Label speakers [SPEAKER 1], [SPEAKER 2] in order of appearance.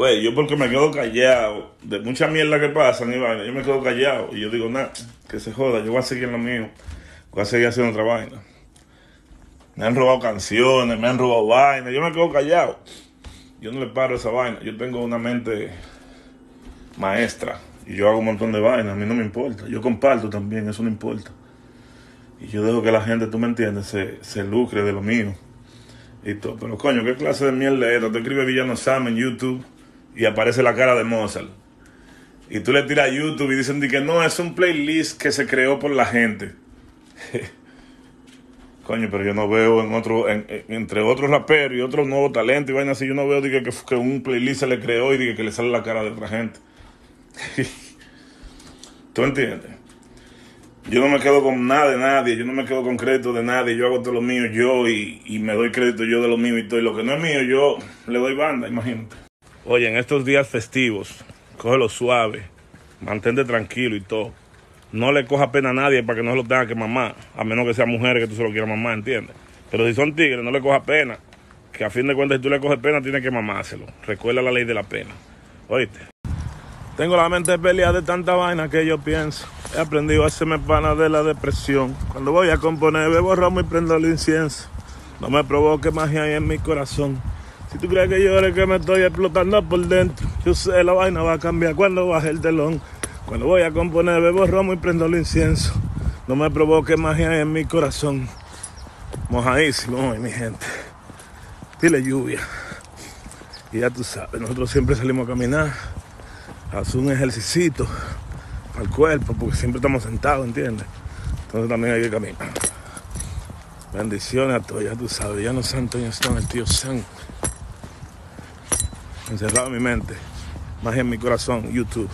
[SPEAKER 1] Pues yo porque me quedo callado, de mucha mierda que pasa, y vaina, yo me quedo callado y yo digo, nada, que se joda, yo voy a seguir lo mío, voy a seguir haciendo otra vaina. Me han robado canciones, me han robado vainas, yo me quedo callado. Yo no le paro esa vaina, yo tengo una mente maestra y yo hago un montón de vainas, a mí no me importa, yo comparto también, eso no importa. Y yo dejo que la gente, tú me entiendes, se, se lucre de lo mío. Y todo. Pero coño, ¿qué clase de mierda es esta? Te escribe Villano Sam en YouTube y aparece la cara de Mozart. Y tú le tiras a YouTube y dicen que no, es un playlist que se creó por la gente. Coño, pero yo no veo en otro, en- en- entre otros raperos y otros nuevos talentos y vainas así, yo no veo que, que un playlist se le creó y que le sale la cara de otra gente. ¿Tú entiendes? Yo no me quedo con nada de nadie, yo no me quedo con crédito de nadie, yo hago todo lo mío yo y, y me doy crédito yo de lo mío y todo. Y lo que no es mío, yo le doy banda, imagínate. Oye, en estos días festivos, cógelo suave, mantente tranquilo y todo. No le coja pena a nadie para que no se lo tenga que mamar, a menos que sea mujer que tú se lo quieras mamar, ¿entiendes? Pero si son tigres, no le coja pena, que a fin de cuentas si tú le coges pena, tienes que mamárselo. Recuerda la ley de la pena. Oíste. Tengo la mente peleada de tanta vaina que yo pienso. He aprendido a hacerme pana de la depresión. Cuando voy a componer, bebo romo y prendo el incienso. No me provoque magia ahí en mi corazón. Si tú crees que llore que me estoy explotando por dentro, yo sé la vaina va a cambiar cuando baje el telón. Cuando voy a componer, bebo romo y prendo el incienso. No me provoque magia en mi corazón. Mojadísimo hoy, mi gente. Dile lluvia. Y ya tú sabes, nosotros siempre salimos a caminar hacer un ejercicio para el cuerpo, porque siempre estamos sentados, ¿entiendes? Entonces también hay que caminar. Bendiciones a todos, ya tú sabes, ya no santo y está el tío San. Encerrado en mi mente, más en mi corazón, YouTube.